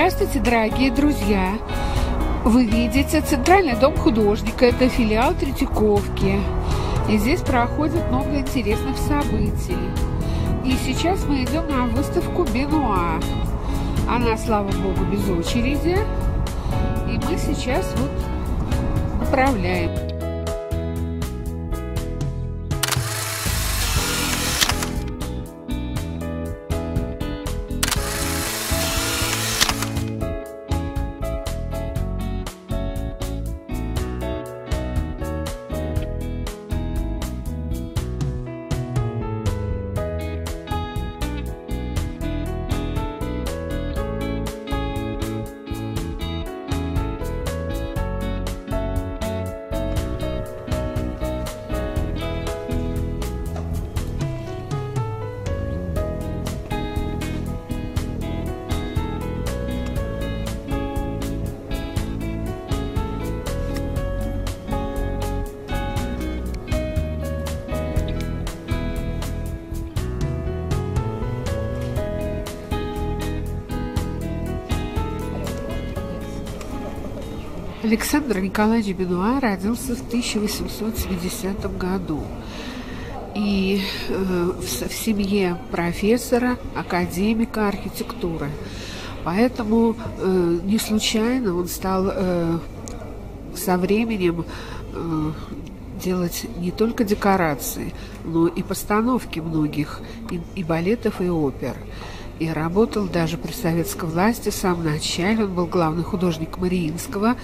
Здравствуйте, дорогие друзья! Вы видите Центральный дом художника. Это филиал Третьяковки. И здесь проходит много интересных событий. И сейчас мы идем на выставку Бенуа. Она, слава богу, без очереди. И мы сейчас вот направляем. Александр Николаевич Бенуа родился в 1870 году. И э, в, семье профессора, академика архитектуры. Поэтому э, не случайно он стал э, со временем делать не только декорации, но и постановки многих и, и балетов, и опер и работал даже при советской власти в самом начале. Он был главный художник Мариинского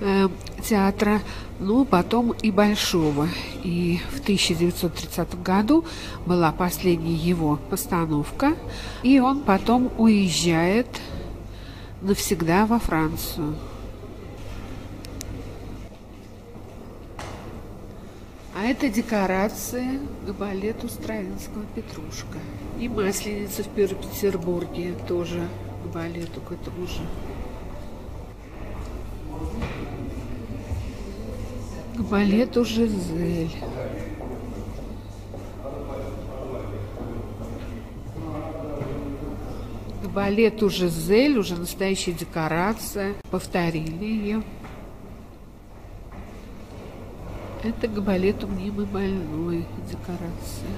э, театра, ну, потом и Большого. И в 1930 году была последняя его постановка, и он потом уезжает навсегда во Францию. Это декорация к балету Стравинского «Петрушка». И Масленица в Петербурге тоже к балету, к этому же. К балету «Жизель». К балету «Жизель» уже настоящая декорация. Повторили ее. Это к балету «Мнимый больной» декорация.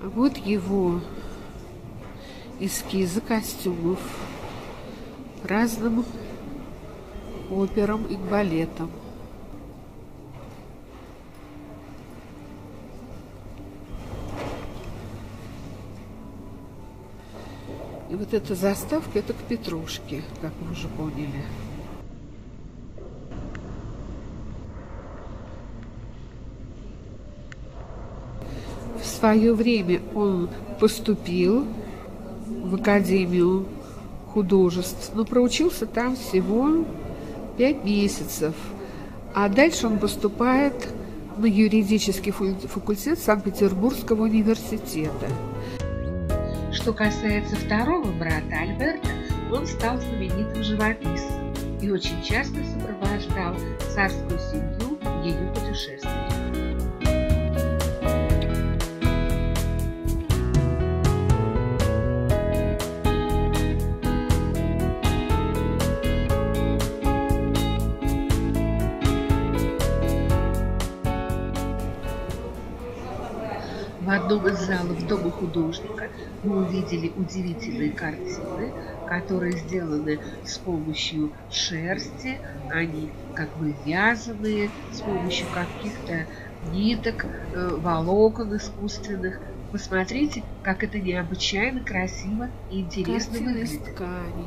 А вот его эскизы костюмов разным операм и балетам. И вот эта заставка, это к Петрушке, как вы уже поняли. В свое время он поступил в Академию художеств, но проучился там всего пять месяцев. А дальше он поступает на юридический факультет Санкт-Петербургского университета. Что касается второго брата Альберта, он стал знаменитым живописцем и очень часто сопровождал царскую семью в ее путешествиях. В одном из залов Дома художника мы увидели удивительные картины, которые сделаны с помощью шерсти. Они как бы вязаные с помощью каких-то ниток, э, волокон искусственных. Посмотрите, как это необычайно красиво и интересно Картины выглядит. Ткани.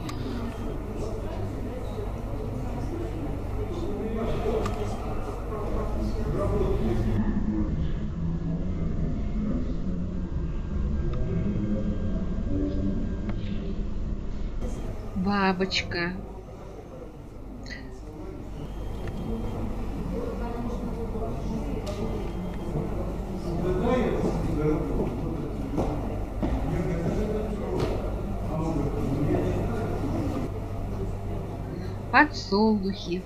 Бабочка. Подсолнухи.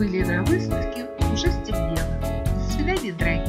Были на выставке, уже стемнело. До свидания, дорогие